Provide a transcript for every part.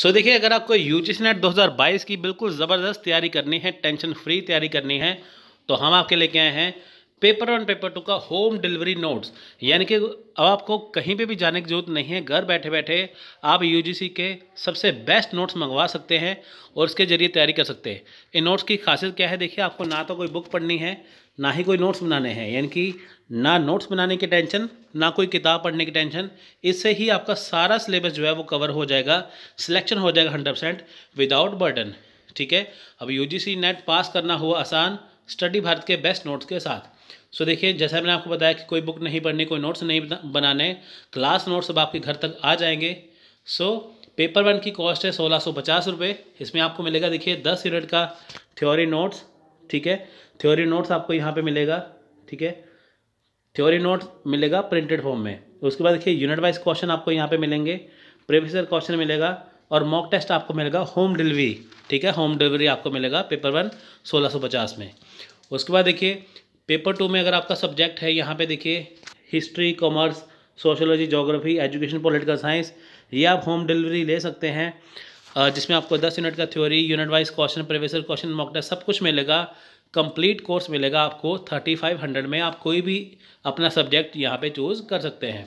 सो so, देखिए अगर आपको यू जी नेट दो हज़ार बाईस की बिल्कुल ज़बरदस्त तैयारी करनी है टेंशन फ्री तैयारी करनी है तो हम आपके लेके आए हैं पेपर वन पेपर टू का होम डिलीवरी नोट्स। यानी कि अब आपको कहीं पे भी जाने की ज़रूरत नहीं है घर बैठे बैठे आप यूजीसी के सबसे बेस्ट नोट्स मंगवा सकते हैं और उसके ज़रिए तैयारी कर सकते हैं। इन नोट्स की खासियत क्या है देखिए आपको ना तो कोई बुक पढ़नी है ना ही कोई नोट्स बनाने हैं। यानी कि ना नोट्स बनाने की टेंशन, ना कोई किताब पढ़ने की टेंशन, इससे ही आपका सारा सिलेबस जो है वो कवर हो जाएगा, सिलेक्शन हो जाएगा हंड्रेड परसेंट विदाउट बर्डन। ठीक है? अब यूजीसी नेट पास करना हुआ आसान, स्टडी भारत के बेस्ट नोट्स के साथ। सो देखिए, जैसा मैंने आपको बताया कि कोई बुक नहीं पढ़नी, कोई नोट्स नहीं बनाने, क्लास नोट्स अब आपके घर तक आ जाएँगे। सो पेपर वन की कॉस्ट है सोलह सौ पचास रुपये इसमें आपको मिलेगा, देखिए, दस यूनिट का थ्योरी नोट्स। ठीक है? थ्योरी नोट्स आपको यहाँ पे मिलेगा, ठीक है? थ्योरी नोट्स मिलेगा प्रिंटेड फॉर्म में। उसके बाद देखिए यूनिट वाइज क्वेश्चन आपको यहाँ पे मिलेंगे प्रेफिसर क्वेश्चन मिलेगा, और मॉक टेस्ट आपको मिलेगा होम डिलीवरी ठीक है? होम डिलीवरी आपको मिलेगा पेपर वन सोलह में। उसके बाद देखिए पेपर टू में अगर आपका सब्जेक्ट है, यहाँ पे देखिए history commerce sociology geography education political science ये आप होम डिलीवरी ले सकते हैं। जिसमें आपको दस यूनिट का theory unit wise question professor question mock test सब कुछ मिलेगा। कंप्लीट कोर्स मिलेगा आपको थर्टी फाइव हंड्रेड में। आप कोई भी अपना सब्जेक्ट यहाँ पे चूज़ कर सकते हैं।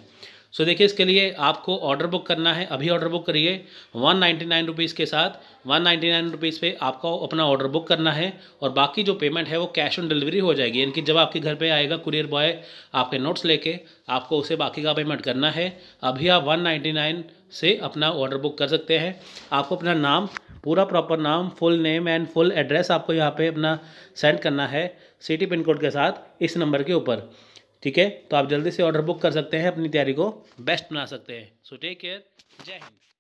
सो देखिए, इसके लिए आपको ऑर्डर बुक करना है। अभी ऑर्डर बुक करिए। वन नाइन्टी नाइन रुपीज़ के साथ वन नाइन्टी नाइन रुपीज़ पे आपको अपना ऑर्डर बुक करना है और बाकी जो पेमेंट है वो कैश ऑन डिलीवरी हो जाएगी। यानी कि जब आपके घर पे आएगा कुरियर बॉय आपके नोट्स लेके, आपको उसे बाकी का पेमेंट करना है। अभी आप वन नाइन्टी नाइन से अपना ऑर्डर बुक कर सकते हैं। आपको अपना नाम, पूरा प्रॉपर नाम full name and full address आपको यहाँ पे अपना सेंड करना है। सिटी पिन कोड के साथ इस नंबर के ऊपर। ठीक है? तो आप जल्दी से ऑर्डर बुक कर सकते हैं अपनी तैयारी को। बेस्ट बना सकते हैं। सो टेक केयर जय हिंद।